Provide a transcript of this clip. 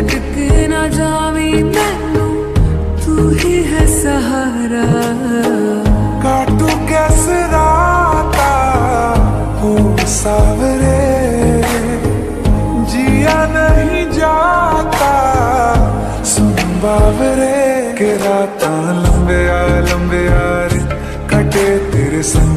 भटक ना जावी मैनू तू ही है सहारा। काटू कैसे राता हो सावरे। जिया नहीं जाता, सुन बावरे। के राता लंबे आ लंबे आ रे, कटे तेरे संग।